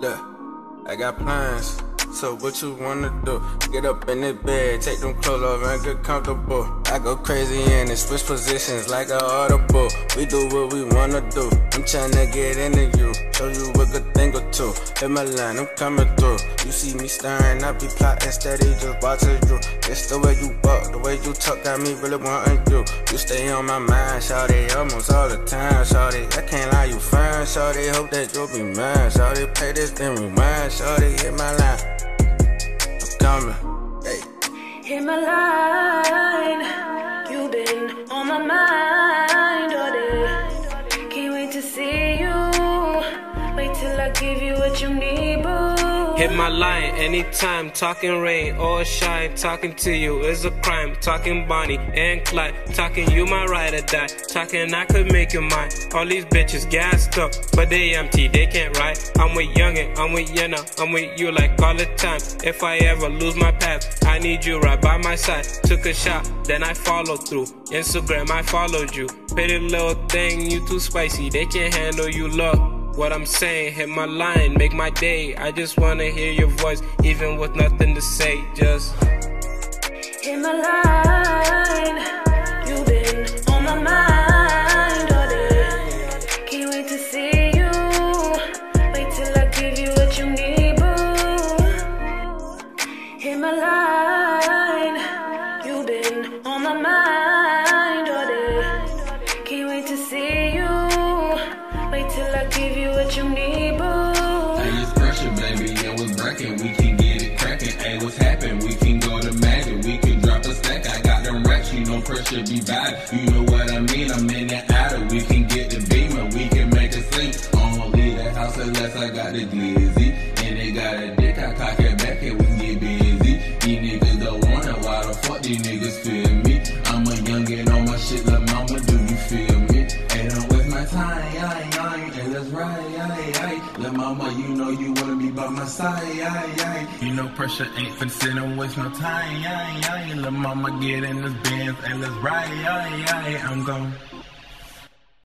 Look, I got plans. So what you wanna do? Get up in the bed, take them clothes off and get comfortable. I go crazy and it switch positions like an audible. We do what we wanna do. I'm tryna get into you, show you a good thing or two. Hit my line, I'm coming through. You see me staring, I be plotting steady, just watching you. It's the way you walk, the way you talk, got me really wanting you. You stay on my mind, shawty, almost all the time, shawty. I can't lie, you fine, shawty. Hope that you'll be mine, shawty. Play this, then rewind, shawty. Hit my line I'm coming. Hey. Hit my line. Wait till I give you what you need, boo. Hit my line anytime, talking rain or shine. Talking to you is a crime. Talking Bonnie and Clyde. Talking you my ride or die. Talking I could make you mine. All these bitches gassed up, but they empty, they can't ride. I'm with youngin', I'm with Yana, I'm with you like all the time. If I ever lose my path, I need you right by my side. Took a shot, then I followed through. Instagram, I followed you. Pretty little thing, you too spicy, they can't handle you, look what I'm saying. Hit my line, make my day. I just wanna hear your voice, even with nothing to say. Just hit my line. You've been on my mind. Can't wait to see you. Wait till I give you what you need, boo. Hit my line. You've been on my mind you need, boo. Hey, it's pressure, baby. Yeah, we're bracket. We can get it cracking. Hey, what's happening? We can go to Magic. We can drop a stack. I got them racks. You know pressure be bad. You know what I mean? I'm in that adder. We can get the beamer. We can make a sing. I don't leave the house unless I got the glizzy. And they got a dick. I cock it back and we get busy. These niggas don't want it. Why the fuck these niggas feel me? I'm a youngin' on my shit. Like time. And that's right. Lil' mama, you know you wanna be by my side, aye, aye. You know pressure ain't finna sit and waste no time, aye, aye. Lil' mama, get in this Benz and let's ride, aye. I'm gone.